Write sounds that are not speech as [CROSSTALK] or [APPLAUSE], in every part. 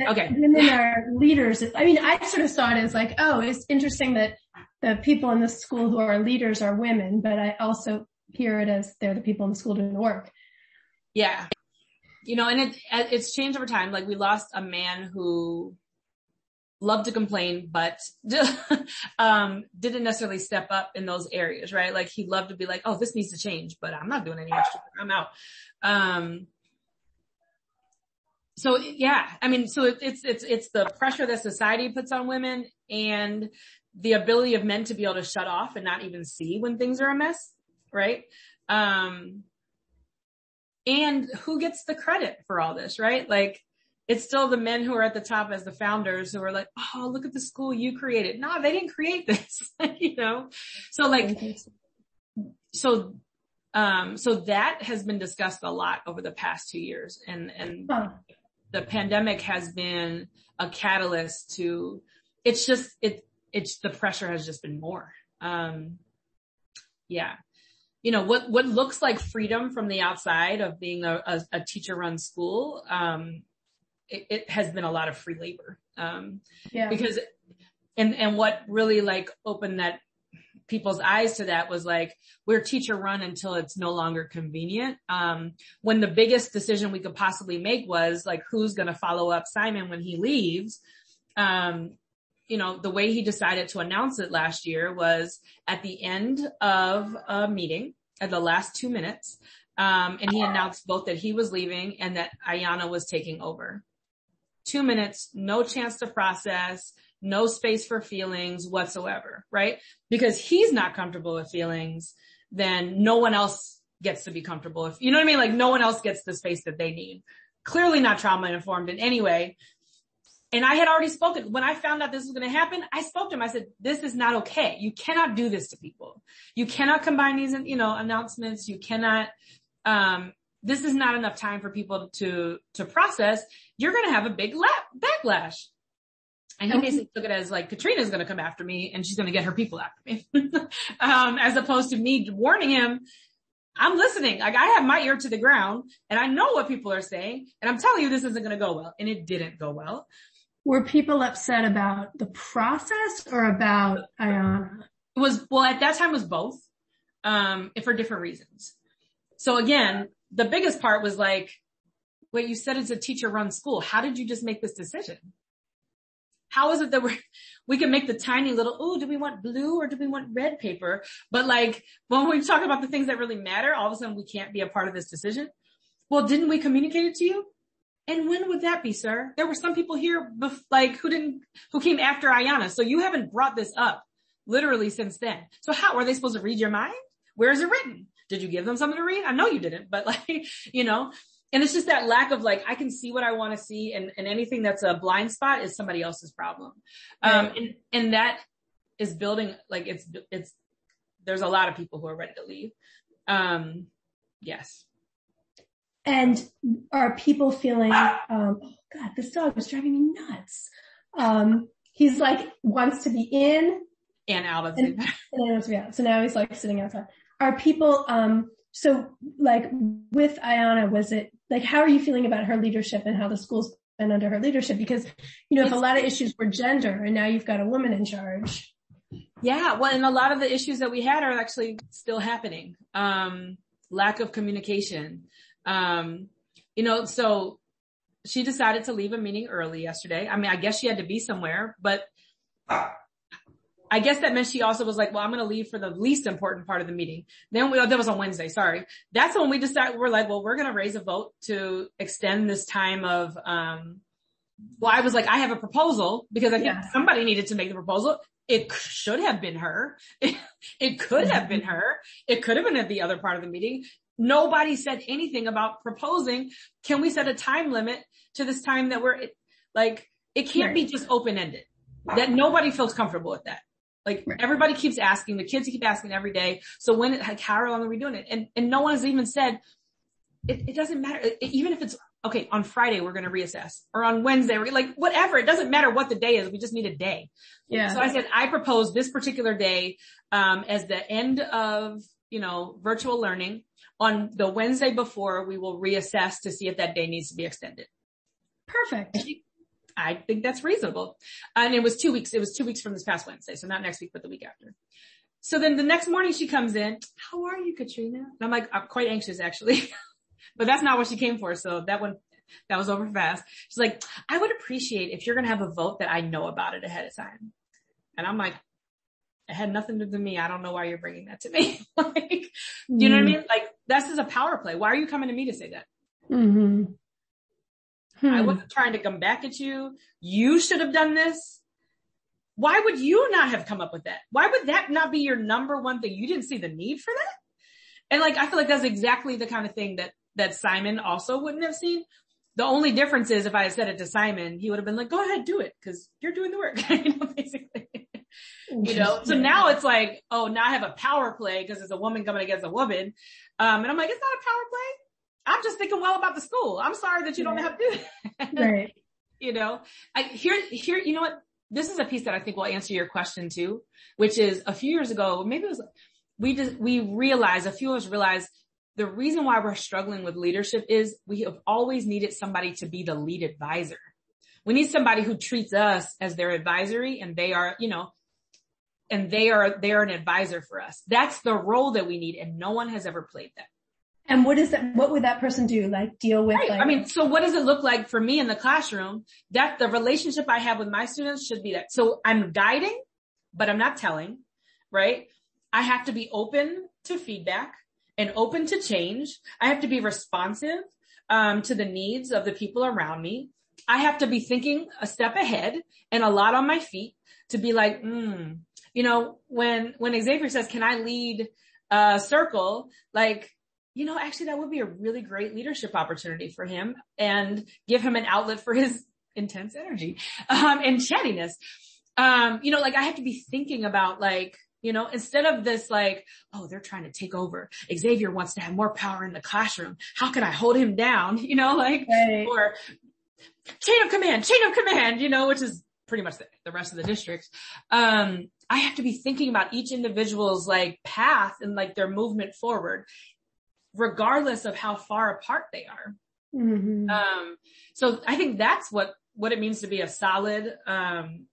Okay. Women are leaders. I mean, I sort of saw it as like, oh, it's interesting that the people in the school who are leaders are women, but I also hear it as they're the people in the school doing the work. Yeah. You know, and it, it's changed over time. Like we lost a man who loved to complain, but [LAUGHS] um, didn't necessarily step up in those areas, right? Like he loved to be like, oh, this needs to change, but I'm not doing any extra. I'm out. Um, so yeah, I mean, so it's, it's, it's the pressure that society puts on women and the ability of men to be able to shut off and not even see when things are a mess, right? Um, and who gets the credit for all this, right? Like, it's still the men who are at the top as the founders who are like, oh, look at the school you created. No, they didn't create this, [LAUGHS] you know? So like, so, um, so that has been discussed a lot over the past two years and, and huh. The pandemic has been a catalyst to, it's just, it, it's, the pressure has just been more. Um, yeah. You know, what, what looks like freedom from the outside of being a, a, a teacher run school, um, it, it, has been a lot of free labor. Um, yeah. because, and, and what really like opened that people's eyes to that was like, we're teacher run until it's no longer convenient. Um, when the biggest decision we could possibly make was like, who's going to follow up Simon when he leaves? Um, you know, the way he decided to announce it last year was at the end of a meeting at the last two minutes. Um, and he announced both that he was leaving and that Ayana was taking over two minutes, no chance to process, no space for feelings whatsoever, right? Because he's not comfortable with feelings, then no one else gets to be comfortable. If you know what I mean? Like no one else gets the space that they need. Clearly not trauma informed in any way. And I had already spoken when I found out this was going to happen. I spoke to him. I said, this is not okay. You cannot do this to people. You cannot combine these, you know, announcements. You cannot, um, this is not enough time for people to, to process. You're going to have a big lap, backlash. And he basically took it as like, Katrina's going to come after me and she's going to get her people after me. [LAUGHS] um, as opposed to me warning him, I'm listening. Like I have my ear to the ground and I know what people are saying and I'm telling you this isn't going to go well. And it didn't go well. Were people upset about the process or about Ayanna? It was, well, at that time was both, um, for different reasons. So again, the biggest part was like, wait, you said it's a teacher run school. How did you just make this decision? How is it that we're, we can make the tiny little, oh, do we want blue or do we want red paper? But like when we talk about the things that really matter, all of a sudden we can't be a part of this decision. Well, didn't we communicate it to you? And when would that be, sir? There were some people here, bef- like who didn't, who came after Ayanna. So you haven't brought this up literally since then. So how are they supposed to read your mind? Where is it written? Did you give them something to read? I know you didn't, but like, [LAUGHS] you know, and it's just that lack of like, I can see what I want to see and, and anything that's a blind spot is somebody else's problem. Um, and, and that is building, like it's, it's, there's a lot of people who are ready to leave. Um, yes. And are people feeling, um, oh God, this dog is driving me nuts. Um, he's like, wants to be in and out of and, and out. So now he's like sitting outside are people, um, so like with Ayanna, was it like, how are you feeling about her leadership and how the school's been under her leadership? Because, you know, if a lot of issues were gender and now you've got a woman in charge. Yeah. Well, and a lot of the issues that we had are actually still happening. Um, lack of communication. Um, you know, so she decided to leave a meeting early yesterday. I mean, I guess she had to be somewhere, but I guess that meant she also was like, well, I'm going to leave for the least important part of the meeting. Then we, oh, that was on Wednesday. Sorry. That's when we decided we're like, well, we're going to raise a vote to extend this time of, um, well, I was like, I have a proposal because I think yeah. somebody needed to make the proposal. It should have been her. It, [LAUGHS] it could have been her. It could have been at the other part of the meeting. Nobody said anything about proposing. Can we set a time limit to this time that we're like, it can't right. be just open ended that nobody feels comfortable with that. Like right. everybody keeps asking, the kids keep asking every day. So when, like, how long are we doing it? And, and no one has even said, it, it doesn't matter. It, even if it's, okay, on Friday, we're going to reassess or on Wednesday, we're like whatever. It doesn't matter what the day is. We just need a day. Yeah. So I said, I propose this particular day, um, as the end of, you know, virtual learning on the Wednesday before we will reassess to see if that day needs to be extended. Perfect. I think that's reasonable. And it was two weeks. It was two weeks from this past Wednesday. So not next week, but the week after. So then the next morning she comes in, how are you, Katrina? And I'm like, I'm quite anxious actually, [LAUGHS] but that's not what she came for. So that one, that was over fast. She's like, I would appreciate if you're going to have a vote that I know about it ahead of time. And I'm like, it had nothing to do with me. I don't know why you're bringing that to me. [LAUGHS] like, you know what I mm. mean? Like, this is a power play. Why are you coming to me to say that? Mm-hmm. Hmm. I wasn't trying to come back at you. You should have done this. Why would you not have come up with that? Why would that not be your number one thing? You didn't see the need for that? And like, I feel like that's exactly the kind of thing that, that Simon also wouldn't have seen. The only difference is if I had said it to Simon, he would have been like, go ahead, do it. Cause you're doing the work, [LAUGHS] you know, basically. you know, so now it's like, oh, now I have a power play because it's a woman coming against a woman. Um, and I'm like, it's not a power play. I'm just thinking well about the school. I'm sorry that you don't have to do that. [LAUGHS] Right. [LAUGHS] you know, I here, here, you know what? This is a piece that I think will answer your question too, which is a few years ago, maybe it was, we just, we realized, a few of us realized the reason why we're struggling with leadership is we have always needed somebody to be the lead advisor. We need somebody who treats us as their advisory and they are, you know, and they are, they are an advisor for us. That's the role that we need and no one has ever played that. And what is that, what would that person do? Like deal with right. like, I mean, so what does it look like for me in the classroom? That the relationship I have with my students should be that. So I'm guiding, but I'm not telling, right? I have to be open to feedback and open to change. I have to be responsive, um, to the needs of the people around me. I have to be thinking a step ahead and a lot on my feet to be like, hmm, you know, when, when Xavier says, can I lead a circle? Like, you know, actually that would be a really great leadership opportunity for him and give him an outlet for his [LAUGHS] intense energy, um, and chattiness. Um, you know, like I have to be thinking about like, you know, instead of this like, oh, they're trying to take over. Xavier wants to have more power in the classroom. How can I hold him down? [LAUGHS] You know, like, right. or chain of command, chain of command, you know, which is pretty much the, the rest of the district. Um, I have to be thinking about each individual's like path and like their movement forward regardless of how far apart they are. Mm-hmm. Um, so I think that's what, what it means to be a solid, um,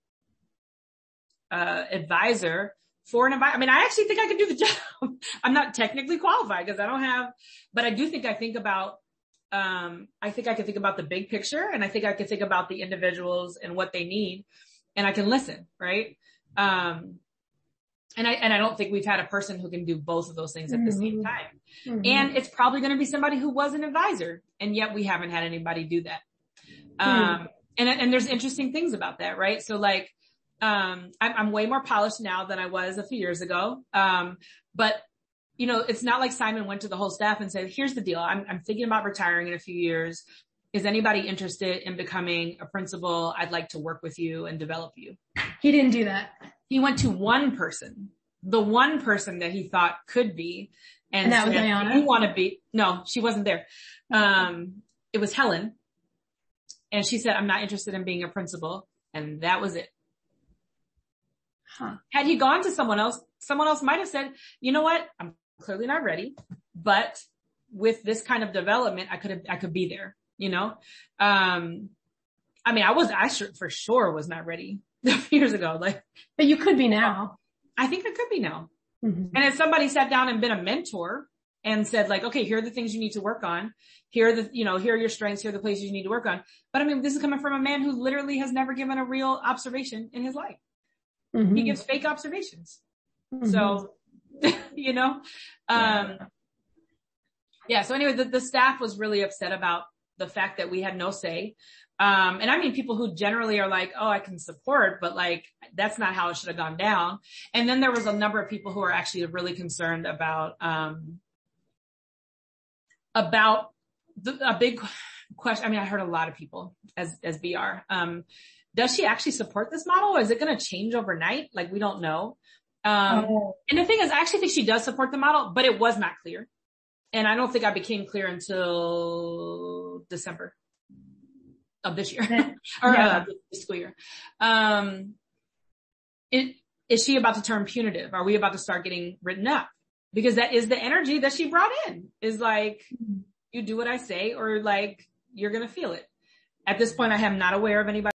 uh, advisor for an environment. I mean, I actually think I could do the [LAUGHS] job. I'm not technically qualified because I don't have, but I do think I think about, um, I think I can think about the big picture and I think I can think about the individuals and what they need and I can listen, right? Um, and I, and I don't think we've had a person who can do both of those things at the mm-hmm. same time. Mm-hmm. And it's probably going to be somebody who was an advisor and yet we haven't had anybody do that. Mm-hmm. Um, and, and there's interesting things about that, right? So like, um, I'm, I'm, way more polished now than I was a few years ago. Um, but you know, it's not like Simon went to the whole staff and said, here's the deal. I'm, I'm thinking about retiring in a few years. Is anybody interested in becoming a principal? I'd like to work with you and develop you. He didn't do that. He went to one person, the one person that he thought could be. And, and that was Ayana. You want to be, no, she wasn't there. Um, it was Helen. And she said, I'm not interested in being a principal. And that was it. Huh. Had he gone to someone else, someone else might have said, you know what? I'm clearly not ready, but with this kind of development, I could have, I could be there, you know? Um, I mean, I was, I sure, for sure was not ready [LAUGHS] years ago. Like, but you could be now. I think I could be now. Mm-hmm. And if somebody sat down and been a mentor and said like, okay, here are the things you need to work on. Here are the, you know, here are your strengths. Here are the places you need to work on. But I mean, this is coming from a man who literally has never given a real observation in his life. Mm-hmm. He gives fake observations. Mm-hmm. So, [LAUGHS] you know, um, yeah. yeah. So anyway, the, the staff was really upset about the fact that we had no say. Um, and I mean people who generally are like, oh, I can support, but like that's not how it should have gone down. And then there was a number of people who are actually really concerned about, um, about the, a big question. I mean, I heard a lot of people as, as BR. Um, does she actually support this model or is it going to change overnight? Like we don't know. Um, oh. and the thing is, I actually think she does support the model, but it was not clear. And I don't think I became clear until December of this year [LAUGHS] or yeah. uh, this school year. Um, it, is she about to turn punitive? Are we about to start getting written up? Because that is the energy that she brought in is like, you do what I say or like, you're going to feel it. At this point, I am not aware of anybody